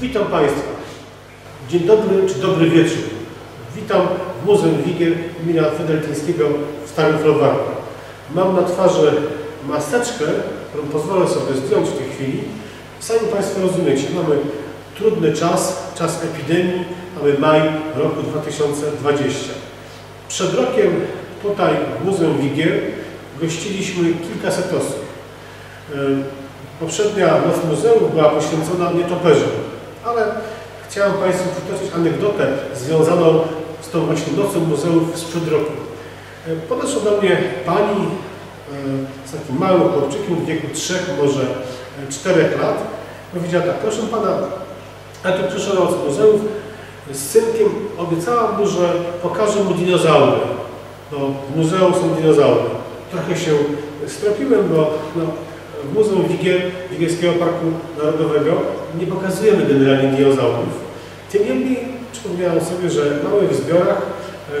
Witam Państwa. Dzień dobry czy dobry wieczór. Witam w Muzeum Wigier imienia Federtyńskiego w Starym Flowarku. Mam na twarzy maseczkę, którą pozwolę sobie zdjąć w tej chwili. Sami Państwo rozumiecie, mamy trudny czas, czas epidemii, mamy maj roku 2020. Przed rokiem tutaj w Muzeum Wigier gościliśmy kilkaset osób. Poprzednia Noc Muzeum była poświęcona nietoperzom, ale chciałem Państwu przytoczyć anegdotę związaną z tą właśnie Nocą Muzeów sprzed roku. E, Podeszła do mnie pani e, z takim małym chłopczykiem w wieku 3, może 4 lat. Powiedziała tak, proszę Pana, ja tu przyszła Noc Muzeów z synkiem, obiecałam mu, że pokażę mu dinozaury. No, w muzeum są dinozaury. Trochę się stropiłem, bo no, w Muzeum Wigier, Wigierskiego Parku Narodowego nie pokazujemy generalnie dinozaurów. Tym niemniej przypomniałem sobie, że mamy w zbiorach,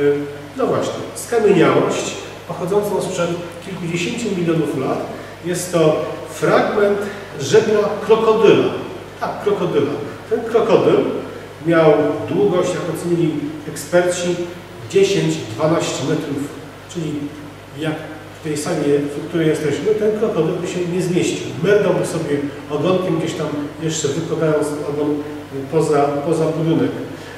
y, no właśnie, skamieniałość pochodzącą sprzed kilkudziesięciu milionów lat. Jest to fragment żebra krokodyla. Tak, krokodyla. Ten krokodyl miał długość, jak ocenili eksperci, 10-12 metrów, czyli jak w tej sali, w której jesteśmy, ten krokodyl by się nie zmieścił. Merdałby sobie ogonkiem gdzieś tam jeszcze wykładając ogon poza, poza budynek.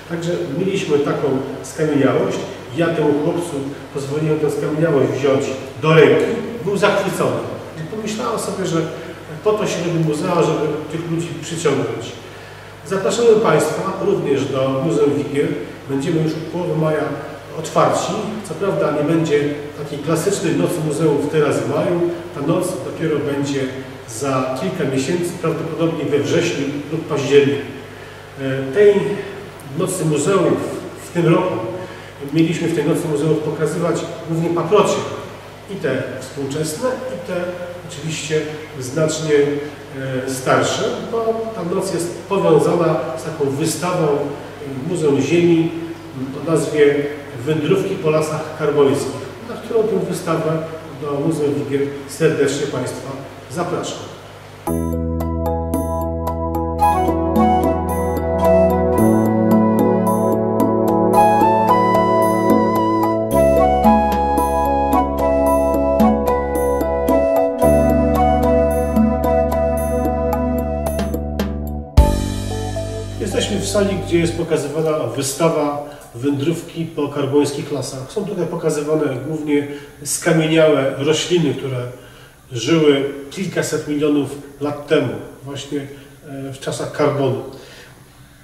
Także mieliśmy taką skamieniałość. Ja temu chłopcu pozwoliłem tę skamieniałość wziąć do ręki. Był zachwycony. I pomyślałem sobie, że po to się robi muzea, żeby tych ludzi przyciągnąć. Zapraszamy Państwa również do Muzeum Wigier. Będziemy już od połowy maja otwarci. Co prawda nie będzie takiej klasycznej nocy muzeów teraz w maju. Ta noc dopiero będzie za kilka miesięcy, prawdopodobnie we wrześniu lub październiku. E, Tej nocy muzeów w tym roku mieliśmy w tej nocy muzeów pokazywać głównie paprocie. I te współczesne, i te oczywiście znacznie e, starsze, bo ta noc jest powiązana z taką wystawą Muzeum Ziemi o nazwie Wędrówki po lasach karbońskich, na którą tę wystawę do Muzeum Wigier serdecznie Państwa zapraszam. Jesteśmy w sali, gdzie jest pokazywana wystawa wędrówki po karbońskich lasach. Są tutaj pokazywane głównie skamieniałe rośliny, które żyły kilkaset milionów lat temu, właśnie e, w czasach karbonu.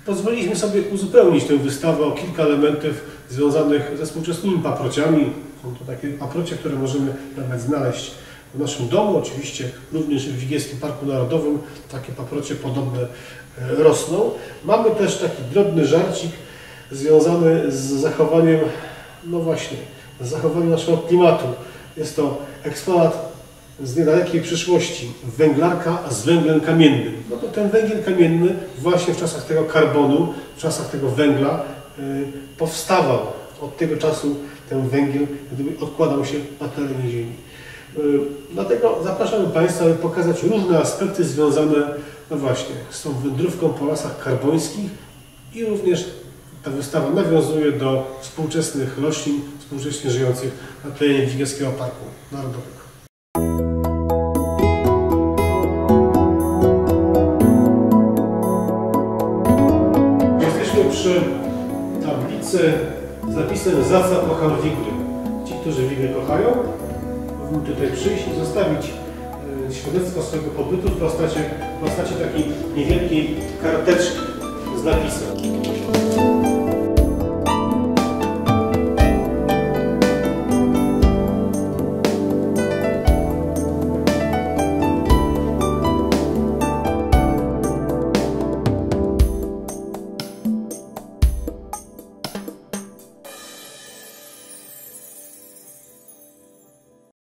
Pozwoliliśmy sobie uzupełnić tę wystawę o kilka elementów związanych ze współczesnymi paprociami. Są to takie paprocie, które możemy nawet znaleźć w naszym domu, oczywiście również w Wigierskim Parku Narodowym. Takie paprocie podobne e, rosną. Mamy też taki drobny żarcik związany z zachowaniem, no właśnie, z zachowaniem naszego klimatu. Jest to eksponat z niedalekiej przyszłości, węglarka z węglem kamiennym. No to ten węgiel kamienny właśnie w czasach tego karbonu, w czasach tego węgla y, powstawał. Od tego czasu ten węgiel gdyby odkładał się na terenie Ziemi. Y, Dlatego zapraszamy Państwa, aby pokazać różne aspekty związane, no właśnie, z tą wędrówką po lasach karbońskich i również ta wystawa nawiązuje do współczesnych roślin, współcześnie żyjących na terenie Wigierskiego Parku Narodowego. Jesteśmy przy tablicy z napisem Zaca kocham Wigry. Ci, którzy Wigry kochają, powinni tutaj przyjść i zostawić e, świadectwo swojego pobytu w postaci, w postaci takiej niewielkiej karteczki z napisem.